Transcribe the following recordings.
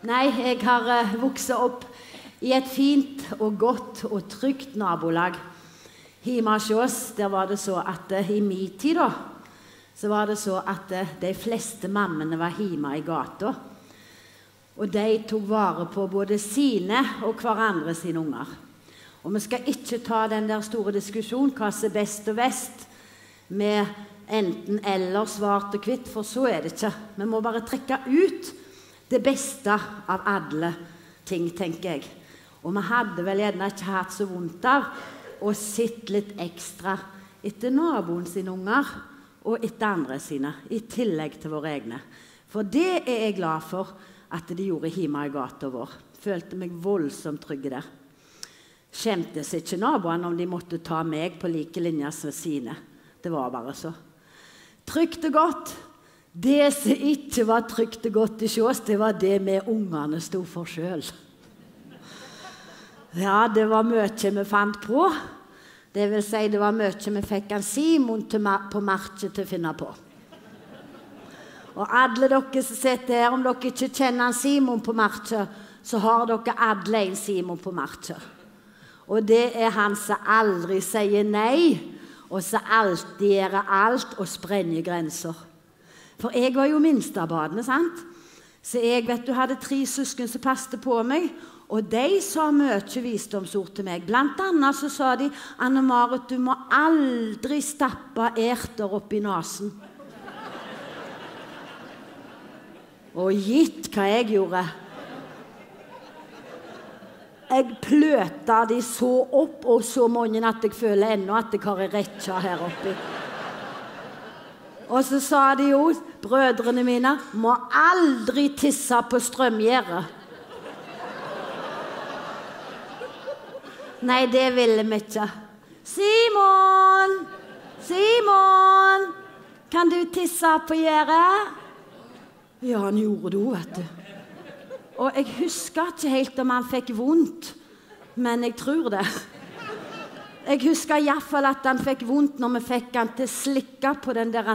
Nei, jeg har uh, vokst opp i et fint og godt og trygt nabolag. Hjemme hos oss der var det så at uh, i min tid da, så var det så at uh, de fleste mammene var hjemme i gata. Og de tok vare på både sine og hverandre sine unger. Og vi skal ikke ta den der store diskusjonen hva som er best og best med enten eller svart og hvitt, for så er det ikke. Vi må bare trekke ut det beste av alle ting, tenker jeg. Og vi hadde vel gjerne ikke hatt så vondt av å sitte litt ekstra etter naboen sine unger og etter andre sine, i tillegg til våre egne. For det er jeg glad for at de gjorde hjemme i gata vår. Følte meg voldsomt trygg der. Skjemtes ikke naboene om de måtte ta meg på like linje som sine. Det var bare så. Trygt og godt. Det som ikke var trygt og godt i sjås, det var det vi ungene sto for sjøl. Ja, det var mye vi fant på. Det vil si, det var mye vi fikk en Simon på markedet til å finne på. Og alle dere som sitter her, om dere ikke kjenner en Simon på markedet, så har dere alle en Simon på markedet. Og det er han som aldri sier nei, og som alltid gjør alt og sprenger grenser. For jeg var jo minstebarnet, sant? Så jeg vet du, hadde tre søsken som passet på meg. Og de sa mye visdomsord til meg. Blant annet så sa de Anne Marit, du må aldri stappe erter opp i nesen. Og gitt hva jeg gjorde Jeg pløta de så opp og så mange at jeg føler ennå at jeg har ei rekke her oppi. Og så sa de jo, brødrene mine, må aldri tisse på strømgjerdet. Nei, det ville vi ikke. Simon! Simon! Kan du tisse på gjerdet? Ja, han gjorde det òg, vet du. Og jeg husker ikke helt om han fikk vondt, men jeg tror det. Jeg husker iallfall at han fikk vondt når vi fikk han til å slikke på den der,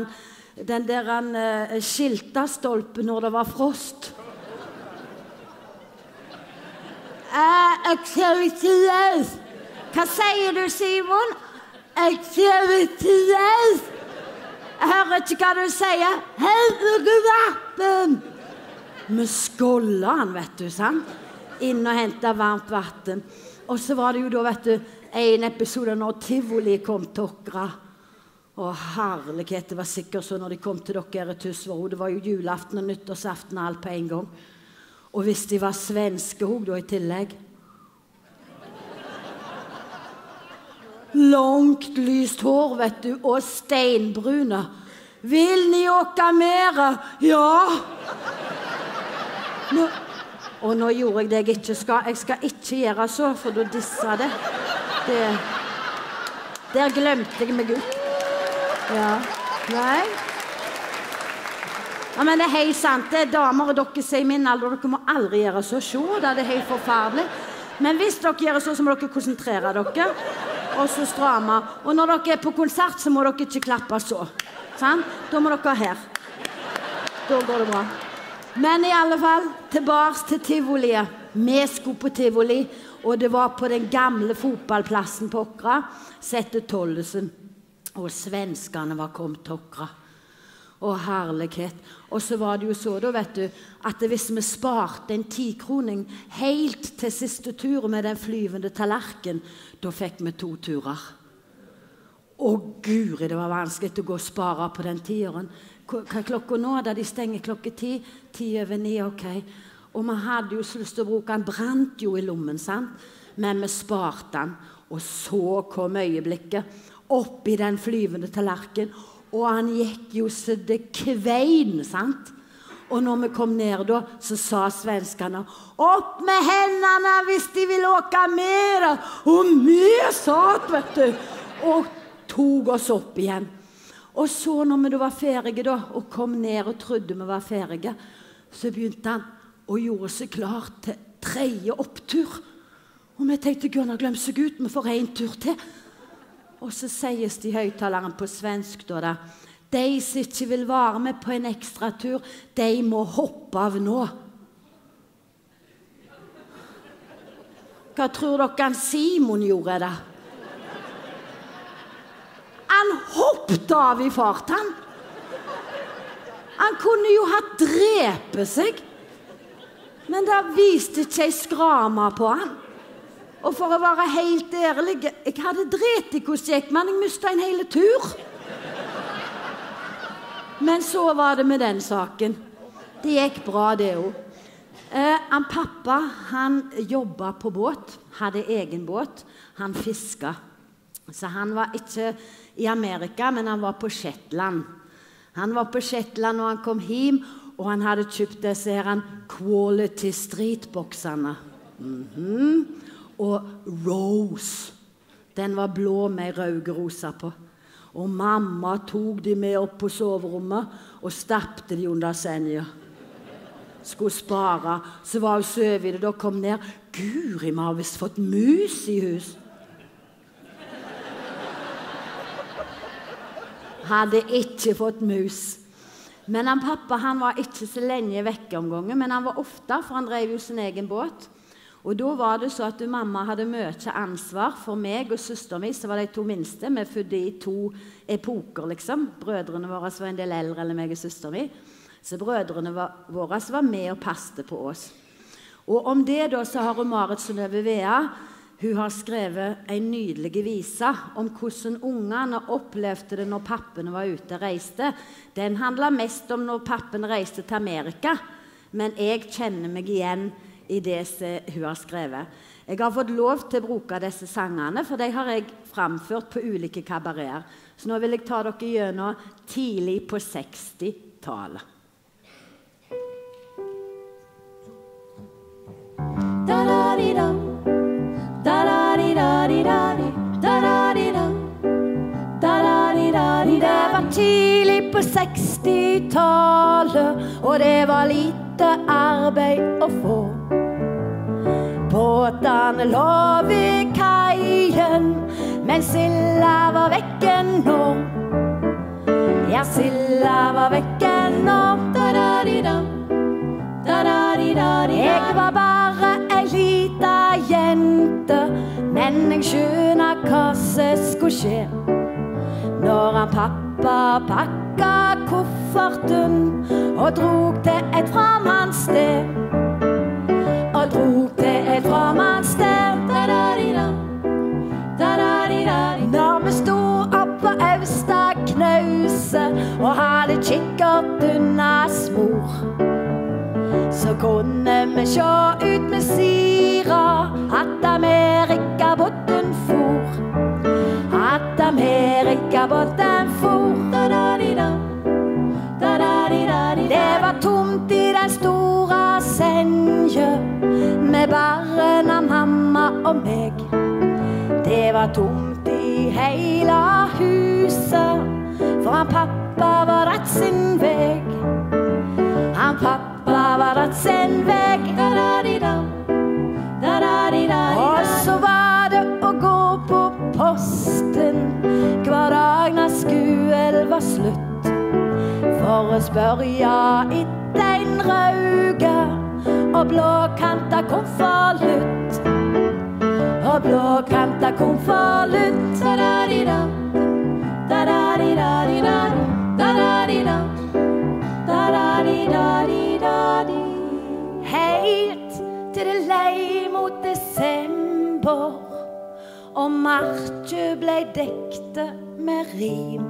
den der uh, skiltastolpen når det var frost. Jeg ser ikke. Hva sier du, Simon? Jeg ser ikke løs. Jeg hører ikke hva du sier. Helvete Vi skålla han, vet du. sant? Inn og henta varmt vann. Og så var det jo da, vet du, en episode når tivoli kom til Åkra. Å, herlighet, det var sikkert så når de kom til dere i Tysvaro. Det var jo julaften og nyttårsaften og alt på en gang. Og hvis de var svenske òg, da, i tillegg Langt, lyst hår, vet du, og steinbrune. Vil ni åka mere? Ja. Nå, og nå gjorde jeg det jeg ikke skal. Jeg skal ikke gjøre så, for da dissa det. det. Der glemte jeg meg ut. Ja. Nei. Ja, men det er helt sant. Det er damer og dere sier i min alder dere må aldri gjøre så. Se, det er helt forferdelig. Men hvis dere gjør så, så må dere konsentrere dere og så stramme. Og når dere er på konsert, så må dere ikke klappe så. Sånn? Da må dere her. Da går det bra. Men i alle fall, tilbake til tivoliet. Vi skulle på tivoli, og det var på den gamle fotballplassen på Åkra. Sette Tollesen. Og svenskene var kommet til Å, herlighet. Og så var det jo så, da, vet du, at hvis vi sparte en tikroning helt til siste tur med den flyvende tallerken, da fikk vi to turer. Å guri, det var vanskelig å gå og spare på den tieren. Hva er klokka nå? da De stenger klokka ti. Ti over ni, ok. Og vi hadde jo så lyst til å bruke den. brant jo i lommen, sant? Men vi sparte den. Og så kom øyeblikket. Oppi den flyvende tallerken. Og han gikk jo så det kvein, sant? Og når vi kom ned, da, så sa svenskene 'Opp med hendene hvis de vil åke mer!' Og vi satt, vet du, og tok oss opp igjen. Og så, når vi da var ferdige da, og kom ned og trodde vi var ferdige, så begynte han å gjøre seg klar til tredje opptur. Og vi tenkte Gud har glemt seg ut, vi får én tur til. Og så sies det i høyttaleren på svensk da, da de som ikke vil være med på en ekstra tur, de må hoppe av nå. Hva tror dere Simon gjorde da? Han hoppet av i fart, han. Han kunne jo ha drept seg. Men det viste ikke ei skrame på han. Og for å være helt ærlig, jeg hadde drept i hvordan det gikk, men jeg mista en hel tur. Men så var det med den saken. Det gikk bra, det òg. Eh, pappa han jobba på båt, hadde egen båt. Han fiska. Så han var ikke i Amerika, men han var på Shetland. Han var på Shetland når han kom hjem, og han hadde kjøpt disse her Quality Street-boksene. Mm -hmm. Og Rose. Den var blå med rødrosa på. Og mamma tok de med opp på soverommet og stappte de under senja. skulle spare. Så var hun sovet og. Da kom ned. Guri, vi har visst fått mus i hus. Hadde ikke fått mus. Men han pappa han var ikke så lenge vekke om gangen, men han var ofte, for han drev jo sin egen båt. Og da var det så at mamma hadde mye ansvar for meg og søsteren min, som var de to minste. Vi er født i to epoker, liksom. Brødrene våre var en del eldre enn meg og søsteren min. Så brødrene våre var med og passet på oss. Og om det da så har Marit Synnøve Vea hun har skrevet en nydelig vise om hvordan ungene opplevde det når pappene var ute og reiste. Den handla mest om når pappen reiste til Amerika, men jeg kjenner meg igjen i det hun har skrevet. Jeg har fått lov til å bruke disse sangene, for de har jeg framført på ulike kabareter. Så nå vil jeg ta dere gjennom tidlig på 60-tallet. Det var tidlig på 60-tallet, og det var lite arbeid å få. Båtene lå ved kaien, men silda var vekke nå. Ja, silda var vekke nå. Jeg var bare ei lita jente, men jeg skjøna hva som skulle skje. Når han pappa pakka kofferten og drog til et framandssted. Og drog til et framandssted. Når vi sto oppå Austad knause og hadde kikkert unna smor så kunne vi sjå ut med sira at Amerika botten for. At Amerika botten for. Senja med barna, mamma og meg. Det var tomt i heile huset, for han pappa var rett sin veg. Han pappa var rett sin vei. Og så var det å gå på posten hver dag når skolen var slutt. For å spørre etter en rauge og blåkanta konvolutt. Og blåkanta konvolutt. Da-da-di-da, da-da-di-da-di-da, da-da-di-da, da-da-di-da-di Helt til det lei mot desember, og markja blei dekte med rim.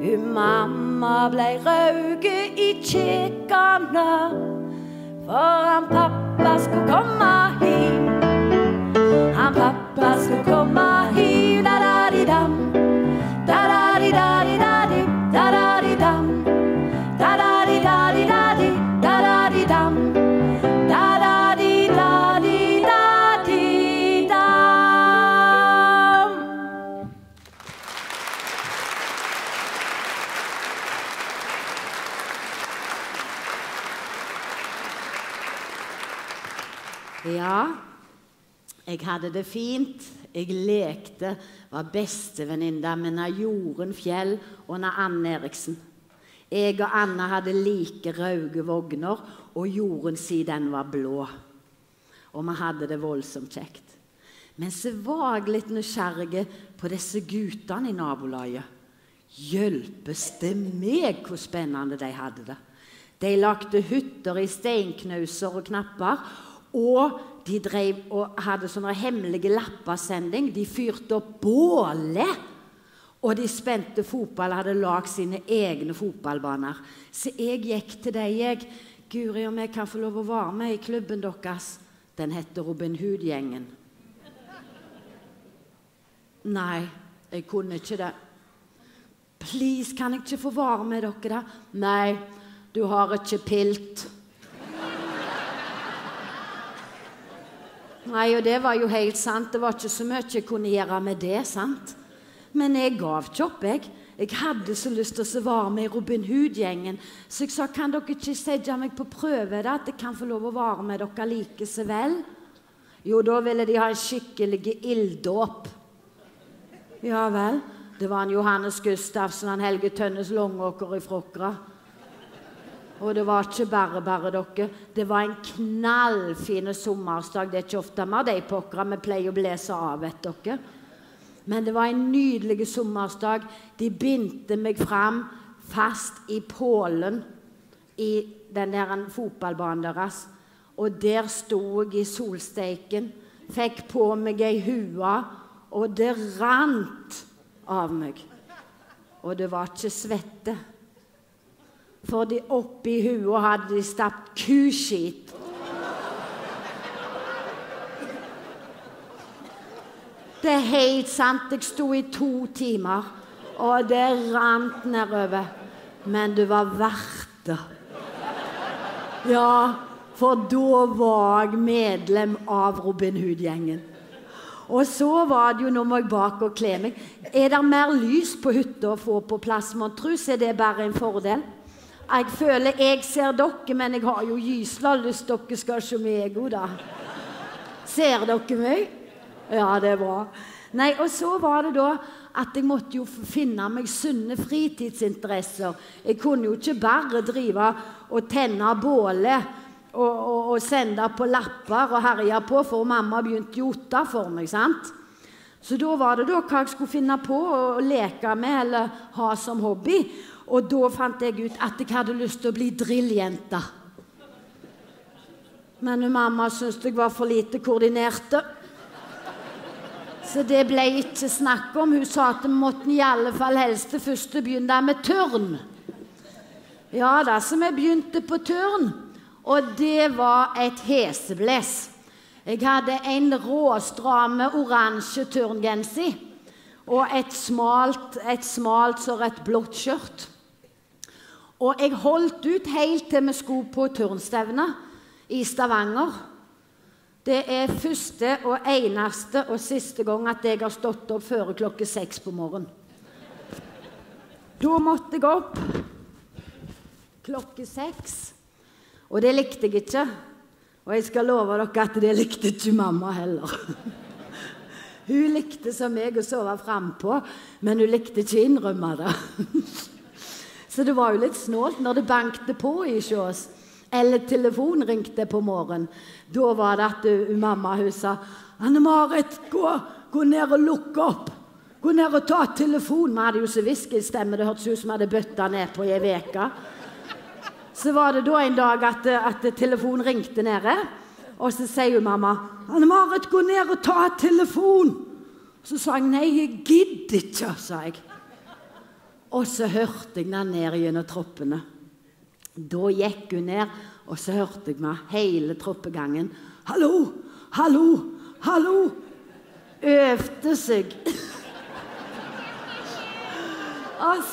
Hun mamma blei rauge i kjekkane, for han pappa skulle komme hjem. Han pappa skulle komme hjem, Ja, jeg hadde det fint. Jeg lekte, var bestevenninne med Jorunn Fjell og Anne Eriksen. Jeg og Anne hadde like røde vogner, og Jorunn si den var blå. Og vi hadde det voldsomt kjekt. Men så var jeg litt nysgjerrig på disse guttene i nabolaget. Hjelpes det meg hvor spennende de hadde det. De lagde hytter i steinknauser og knapper. Og de drev og hadde sånne hemmelige lappasending. De fyrte opp bålet. Og de spente fotball hadde lagd sine egne fotballbaner. Så jeg gikk til dem, jeg. Guri, om jeg kan få lov å være med i klubben deres. Den heter Robin Hood-gjengen. Nei, jeg kunne ikke det. Please, kan jeg ikke få være med dere, da? Nei, du har ikke pilt. Nei, og det var jo helt sant. Det var ikke så mye jeg kunne gjøre med det. sant? Men jeg gav ikke opp, jeg. Jeg hadde så lyst til å være med i Robin Hood-gjengen. Så jeg sa kan dere ikke sette meg på prøve, da, at jeg kan få lov å være med dere like så vel? Jo, da ville de ha en skikkelig ilddåp. Ja vel. Det var en Johannes Gustavsen, han Helge Tønnes Longåker i Frokra. Og det var ikke bare bare dere. Det var en knallfin sommersdag. Det er ikke ofte vi har de Åkra. Vi pleier å blåse av, vet dere. Men det var en nydelig sommersdag. De bindte meg fram fast i pålen i den der fotballbanen deres. Og der sto jeg i solsteiken, fikk på meg ei hue og det rant av meg. Og det var ikke svette. For de oppi huet hadde de stappet kuskit. Det er helt sant. Jeg sto i to timer, og det rant nedover. Men det var verdt det. Ja, for da var jeg medlem av Robin Hood-gjengen. Og så var det jo Nå må jeg bak og kle meg. Er det mer lys på hytta å få på plass, mon tru? Er det bare en fordel? Jeg føler jeg ser dere, men jeg har jo gysla lyst dere skal se meg òg, da. Ser dere meg? Ja, det er bra. Nei, og så var det da at jeg måtte jo finne meg sunne fritidsinteresser. Jeg kunne jo ikke bare drive og tenne bålet og, og, og sende på lapper og herje på, for mamma begynte jo åtte for meg. sant? Så da var det da hva jeg skulle finne på å leke med eller ha som hobby. Og da fant jeg ut at jeg hadde lyst til å bli drilljente. Men mamma syntes jeg var for lite koordinerte. Så det ble ikke snakk om. Hun sa at vi måtte i alle fall helst først begynne med tørn. Ja da, så vi begynte på tørn. Og det var et hesebless. Jeg hadde en råstramme oransje turngenser og et smalt, et smalt som et blått skjørt. Og jeg holdt ut helt til vi skulle på turnstevne i Stavanger. Det er første og eneste og siste gang at jeg har stått opp før klokke seks på morgenen. Da måtte jeg opp klokke seks. Og det likte jeg ikke. Og jeg skal love dere at det likte ikke mamma heller. Hun likte som meg å sove frampå, men hun likte ikke innrømme det. Så det var jo litt snålt når det bankte på hos oss. Eller telefonen ringte på morgenen. Da var det at uh, mamma hun sa Anne Marit, gå, gå, ned og lukk opp. Gå ned og ta telefonen. Vi hadde jo så whiskystemme, Det hørtes ut som vi hadde bøtta ned på i ei uke. Så var det da en dag at, at telefonen ringte nede. Og så sier jo mamma 'Anne Marit, gå ned og ta telefon.' Så sa jeg 'Nei, jeg gidder ikke', sa jeg. Og så hørte jeg den ned gjennom troppene. Da gikk hun ned, og så hørte jeg meg hele troppegangen. 'Hallo! Hallo! Hallo!' Øvde seg.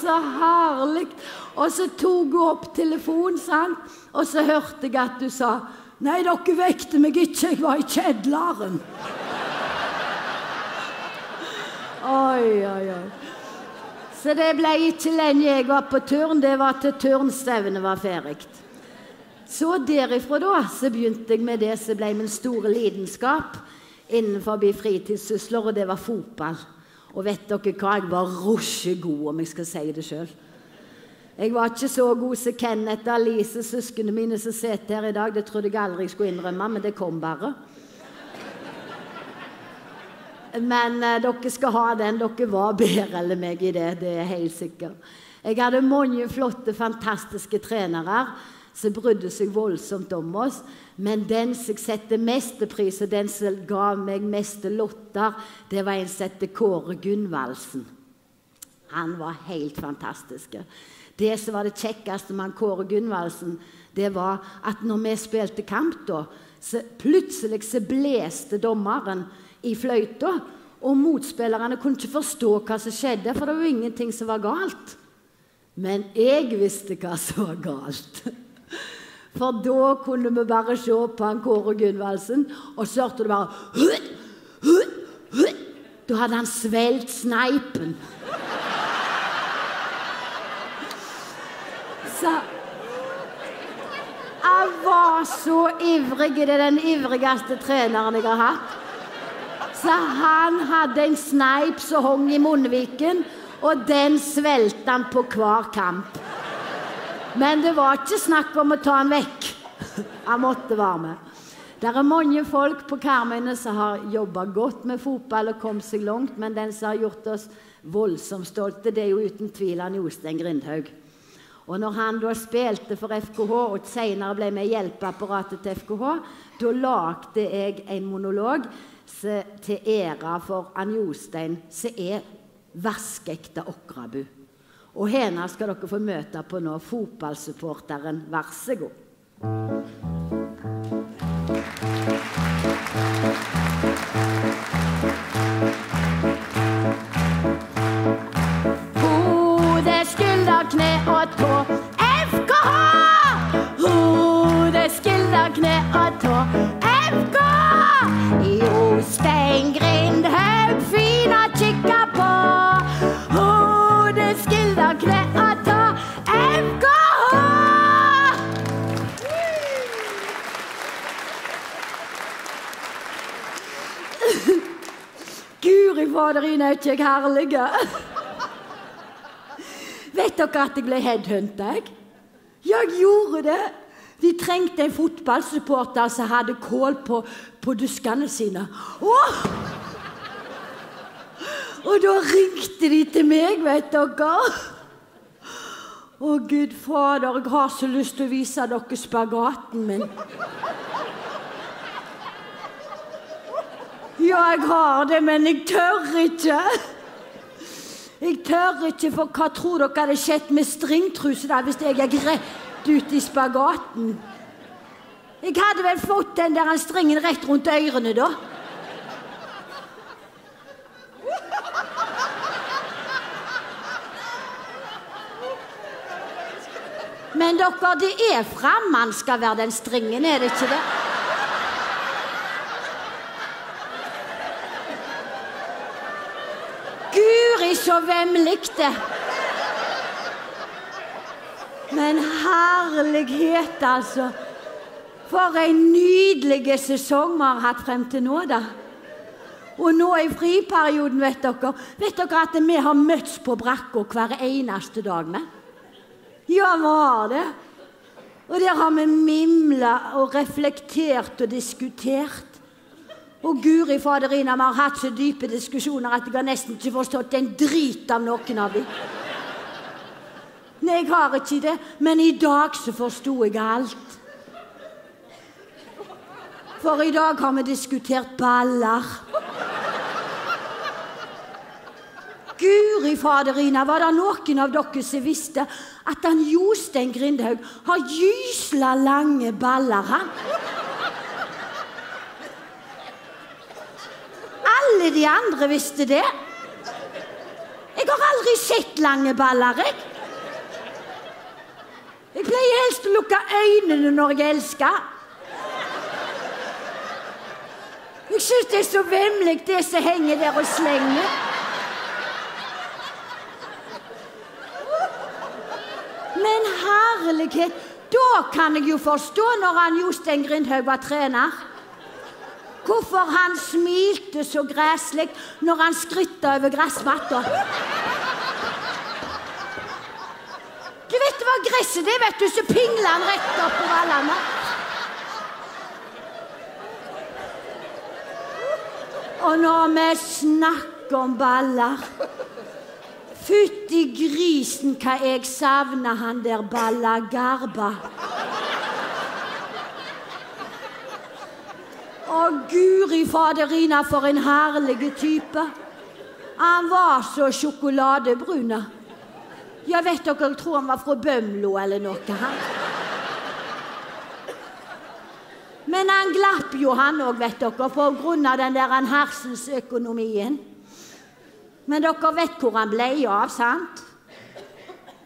så herlig. Og så tok hun opp telefonen, sant? og så hørte jeg at du sa Nei, dere vekte meg ikke, jeg var i kjedleren. Oi, oi, oi. Så det ble ikke lenge jeg var på turn. Det var til turnstevnet var ferdig. Så derifra da, så begynte jeg med det som ble min store lidenskap innenfor fritidssysler, og det var fotball. Og vet dere hva? Jeg var rusjegod, om jeg skal si det sjøl. Jeg var ikke så god som Kenneth og Alice, søsknene mine som sitter her i dag. Det trodde jeg aldri jeg skulle innrømme, men det kom bare. Men eh, dere skal ha den. Dere var bedre enn meg i det. Det er helt sikkert. Jeg hadde mange flotte, fantastiske trenere som brydde seg voldsomt om oss. Men den som jeg setter mest pris og den som ga meg mest lotter, det var en som het Kåre Gunvaldsen. Han var helt fantastisk. Det som var det kjekkeste med Kåre Gunvaldsen, det var at når vi spilte kamp, da, så plutselig så blåste dommeren i fløyta. Og motspillerne kunne ikke forstå hva som skjedde, for det var jo ingenting som var galt. Men jeg visste hva som var galt. For da kunne vi bare se på han Kåre Gunvaldsen, og så hørte du bare Da hadde han svelget sneipen. Så Jeg var så ivrig. Det er den ivrigste treneren jeg har hatt. Så han hadde en sneip som hang i munnviken, og den svelget han på hver kamp. Men det var ikke snakk om å ta han vekk. Han måtte være med. Det er mange folk på Karmøyene som har jobba godt med fotball og kommet seg langt, men den som har gjort oss voldsomt stolte, det er jo uten tvil han Jostein Grindhaug. Og når han da spilte for FKH og senere ble med i hjelpeapparatet til FKH, da lagde jeg en monolog til ære for Ann Jostein, som er vaskeekte Åkrabu. Og henne skal dere få møte på nå, fotballsupporteren. Vær så god. Guri faderine, er ikke jeg herlig? Vet dere at jeg ble headhunta? Jeg gjorde det. De trengte en fotballsupporter som hadde kål på, på duskene sine. Åh! Og da ringte de til meg, vet dere. Å, Gud fader, jeg har så lyst til å vise dere spagaten min. Ja, jeg har det, men jeg tør ikke. Jeg tør ikke, for hva tror dere hadde skjedd med stringtruse der hvis jeg gikk rett ut i spagaten? Jeg hadde vel fått den der stringen rett rundt ørene, da. Men dere, det er framman skal være den stringen, er det ikke det? Guri, så vemmelig det. Men herlighet, altså. For en nydelig sesong vi har hatt frem til nå, da. Og nå i friperioden, vet dere Vet dere at vi har møttes på brakka hver eneste dag med? Ja, vi har det. Og der har vi mimla og reflektert og diskutert. Og guri faderina, vi har hatt så dype diskusjoner at jeg har nesten ikke forstått en drit av noen av dem. Nei, jeg har ikke det, men i dag så forsto jeg alt. For i dag har vi diskutert baller. Guri faderina, var det noen av dere som visste at han Jostein Grindhaug har gysla lange baller, han? Alle de andre visste det. Jeg har aldri sett lange baller, jeg. Jeg pleier helst å lukke øynene når jeg elsker. Jeg syns det er så vemmelig, det som henger der og slenger. Men herlighet, da kan jeg jo forstå når han Jostein Grindhaug var trener. Hvorfor han smilte så greslig når han skrytta over gressmatta. Du vet hva gresset det vet du, så pingler han rett opp på vallene. Og når vi snakker om baller Fytti grisen hva jeg savner han der Balla Å, guri faderina, for en herlig type. Han var så sjokoladebrun. Jeg vet dere, tror han var fra Bømlo eller noe. han. Men han glapp jo, han òg, vet dere, på grunn av den der han hersens økonomien. Men dere vet hvor han ble av, sant?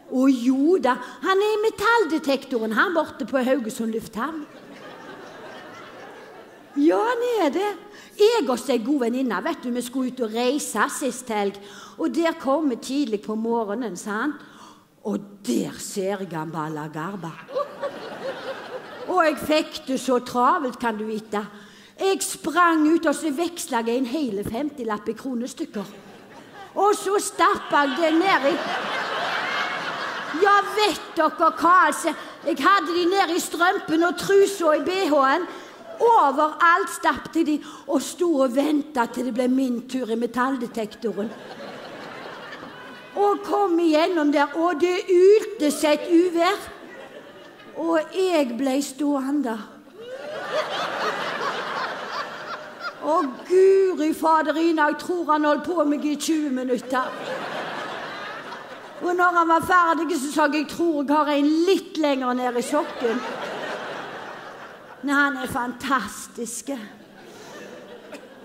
Å jo da, han er i metalldetektoren her borte på Haugesund lufthavn. Ja, han er det. Jeg og ei god venninne vet du, vi skulle ut og reise sist helg. Og der kom vi tidlig på morgenen, sant? Og der ser jeg han Balla Garba. Og jeg fikk det så travelt, kan du vite. Jeg sprang ut, og så veksla jeg en hel 50-lapp i kronestykker. Og så stappa jeg det i Ja, vet dere hva, altså. Jeg hadde de i strømpen og trusa i bh-en. Overalt stappet de og sto og venta til det ble min tur i metalldetektoren. Og kom igjennom der, og det ulte seg et uvær. Og jeg ble stående. Og guri faderina, jeg tror han holdt på meg i 20 minutter. Og når han var ferdig, så sa jeg jeg tror jeg har en litt lenger ned i sokken. Men han er fantastisk.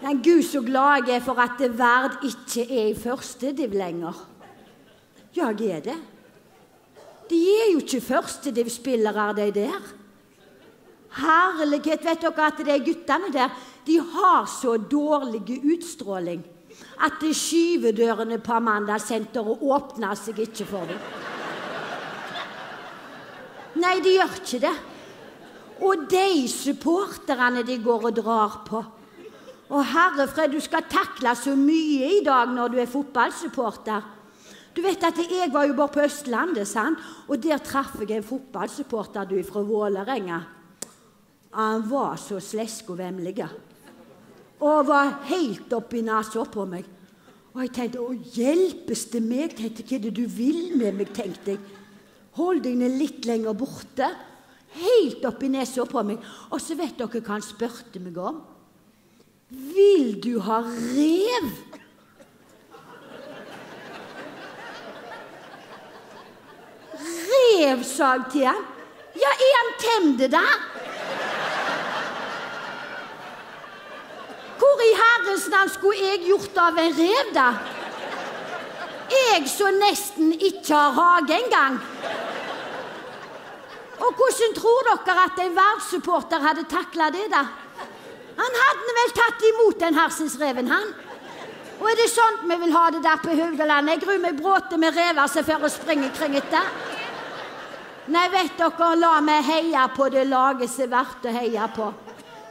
Men Gud, så glad jeg er for at Verd ikke er i førstediv lenger. Jeg er det. De er jo ikke førstediv-spillere, de der. Herlighet, vet dere at de guttene der de har så dårlig utstråling at skyvedørene på Amanda-senteret åpner seg ikke for dem. Nei, de gjør ikke det. Og de supporterne de går og drar på. Og herre fred, du skal takle så mye i dag når du er fotballsupporter. Du vet at Jeg var jo bare på Østlandet, sant? og der traff jeg en fotballsupporter du fra Vålerenga. Han var så slesk og var helt oppi nesa på meg. Og jeg tenkte å hjelpes det meg? tenkte Hva er det du vil med meg? tenkte jeg. Hold deg ned litt lenger borte. Helt oppi nesa på meg. Og så vet dere hva han spurte meg om? Vil du ha rev? Rev, sa jeg til han. Ja, er han temde, da? Hvor i herrens navn skulle jeg gjort av en rev, da? Jeg som nesten ikke har hage engang. Og hvordan tror dere at en Vard-supporter hadde takla det, da? Han hadde vel tatt imot den hersensreven, han. Og er det sånn vi vil ha det der på Haugalandet? Jeg gruer meg bråte med rever som får springe kring etter. Nei, vet dere, la meg heie på det laget som er verdt å heie på.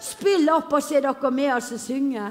Spill opp, og se dere med oss og synge.